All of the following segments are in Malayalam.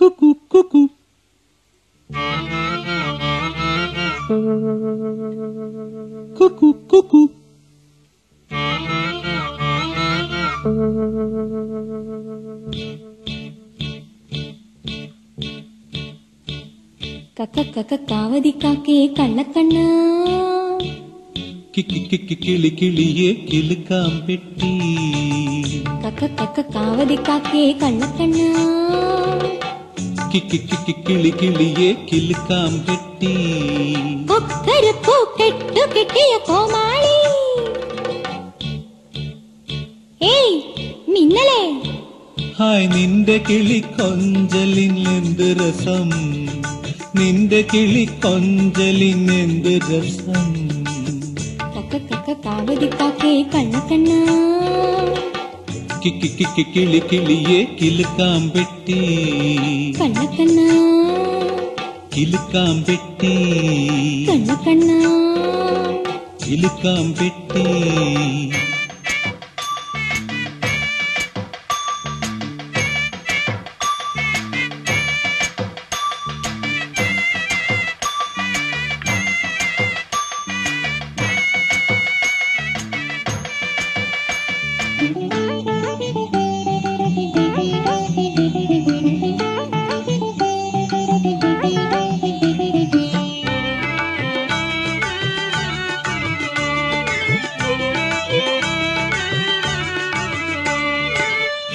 Coucou, coucou. Coucou, coucou. కక కక కావది కాకే కళ్ళ కన్నా కిలి కిలియే కిలుకాం పెట్టి కక కక కావది కాకే కళ్ళ కన్నా കിളി കിളിയെ കിലുക്കാം കെട്ടി. കെട്ടു കിട്ടിയ കോമാളി. ഏയ് മിന്നലേ. ഹായ് നിന്റെ കിളി കൊഞ്ചലിൻ എന്ത് രസം? നിന്റെ കിളി കൊഞ്ചലിൻ എന്ത് രസം? കക്ക കക്ക കാവതി കാക്കേ കണ്ണ കിക്കി கிக்கி கிக்கி கிளி கிளியே கிலுக்காம்பெட்டி. கண்ண கண்ணா. கிலுக்காம்பெட்டி.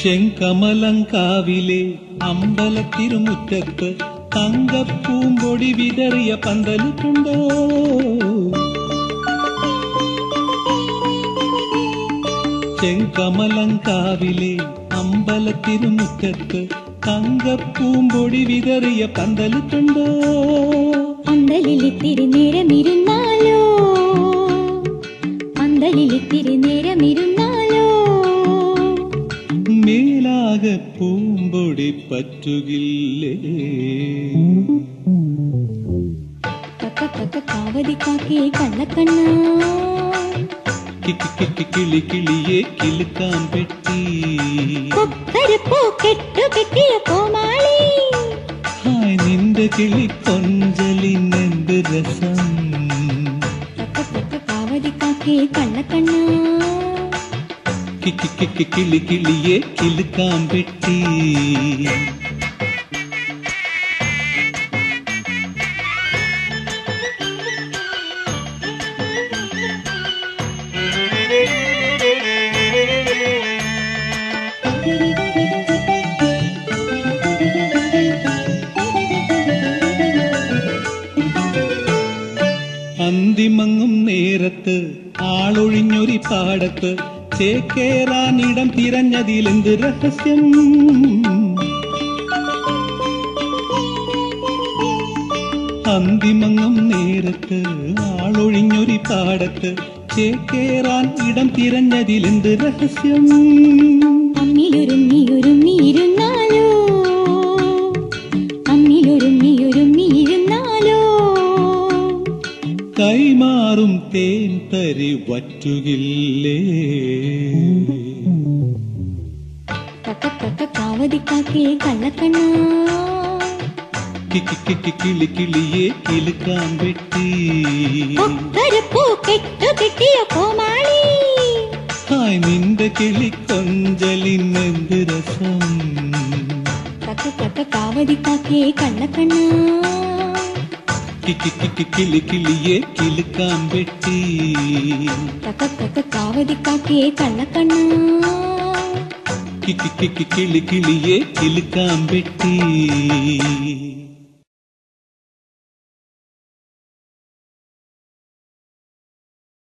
ചെങ്കമലങ്കാവിലെ അമ്പലത്തിരുമുറ്റത്ത് തങ്കപ്പൂമ്പൊടി വിതറിയ പന്തലിട്ടുണ്ടോ ചെങ്കമലങ്കാവിലെ അമ്പലത്തിരുമുറ്റത്ത് തങ്കപ്പൂമ്പൊടി വിതറിയ പന്തലിട്ടുണ്ടോ അന്തലിലിത്തിരി നേരമിരുന്നാലോ? അന്തലിലിത്തിരി നേരമിരുന്നാലോ പറ്റുകില്ലേ കക്ക കക്ക കാവതി കാക്കേ കള്ളക്കണ്ണ കിക്കി കിക്കി കിളി കിളിയെ കിലുക്കാൻ പെട്ടി കൊക്കരപ്പൂ കെട്ടു കെട്ടിയ കോമാളി ഹായ് നിന്റെ കിളി കൊഞ്ചലിനെന്ത് രസം കക്ക കക്ക കാവതി കാക്കേ കള്ളക്കണ്ണ കിക്കി കിക്കി കിളി കിളിയെ കിലുക്കാൻ പെട്ടി. അന്തിമങ്ങും നേരത്ത് ആളൊഴിഞ്ഞൊരി പാടത്ത് ചേക്കേറാൻ ഇടം തിരഞ്ഞതിലെന്ത് രഹസ്യം? അന്തിമങ്ങും നേരത്ത് ആളൊഴിഞ്ഞൊരു പാടത്ത് ചേക്കേറാൻ ഇടം തിരഞ്ഞതിലെന്ത് രഹസ്യം? അമ്മിലൊരുമ്മിയൊരുമ്മിയിരുന്നാലോ കൈമാറും തേൻ തരി വറ്റുകില്ലേ കക്ക കക്ക കാവതി കാക്കേ കള്ളക്കണ്ണ കിക്കി കിക്കി കിളി കിളിയെ കിലുക്കാൻ വെട്ടി കൊക്കരപ്പൂ കെട്ടു കെട്ടിയ കോമാളി ഹായ് നിന്റെ കിളി കൊഞ്ചലിനെന്ത് രസം കക്ക കക്ക கிக்கி கிக்கி கிளி கிளியே கிளுக்கான் வெட்டி தக்க தக்க காவதி காக்கே கண்ண கண்ணா. கிக்கி கிக்கி கிளி கிளியே கிளுக்கான் வெட்டி